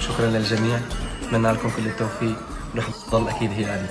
شكرا للجميع. اتمنى لكم كل التوفيق. ورح تضل أكيد هي العديد